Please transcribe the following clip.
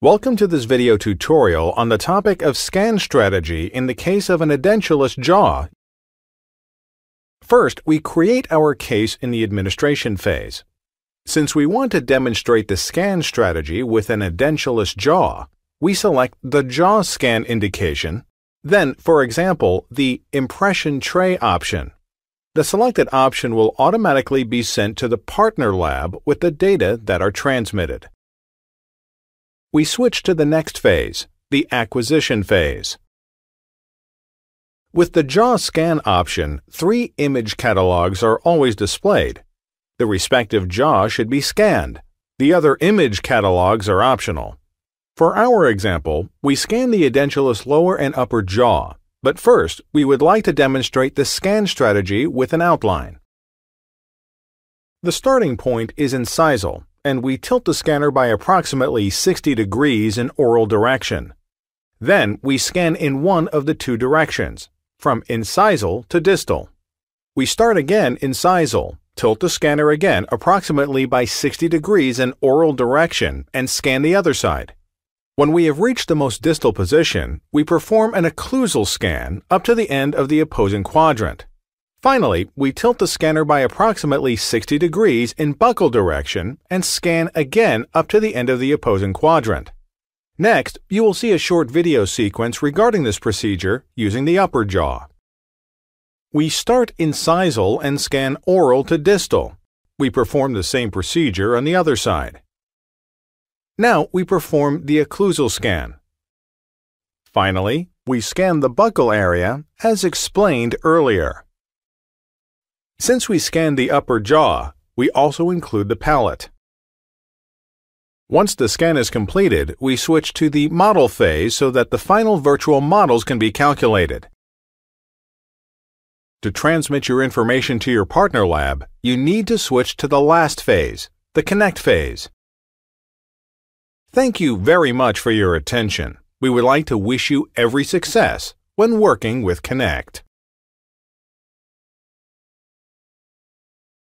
Welcome to this video tutorial on the topic of scan strategy in the case of an edentulous jaw. First, we create our case in the administration phase. Since we want to demonstrate the scan strategy with an edentulous jaw, we select the jaw scan indication, then, for example, the impression tray option. The selected option will automatically be sent to the partner lab with the data that are transmitted we switch to the next phase, the acquisition phase. With the JAW scan option, three image catalogs are always displayed. The respective jaw should be scanned. The other image catalogs are optional. For our example, we scan the edentulous lower and upper jaw, but first we would like to demonstrate the scan strategy with an outline. The starting point is incisal, and we tilt the scanner by approximately 60 degrees in oral direction. Then we scan in one of the two directions, from incisal to distal. We start again incisal, tilt the scanner again approximately by 60 degrees in oral direction, and scan the other side. When we have reached the most distal position, we perform an occlusal scan up to the end of the opposing quadrant. Finally, we tilt the scanner by approximately 60 degrees in buccal direction and scan again up to the end of the opposing quadrant. Next, you will see a short video sequence regarding this procedure using the upper jaw. We start incisal and scan oral to distal. We perform the same procedure on the other side. Now we perform the occlusal scan. Finally, we scan the buccal area as explained earlier. Since we scanned the upper jaw, we also include the palate. Once the scan is completed, we switch to the model phase so that the final virtual models can be calculated. To transmit your information to your partner lab, you need to switch to the last phase, the connect phase. Thank you very much for your attention. We would like to wish you every success when working with Connect.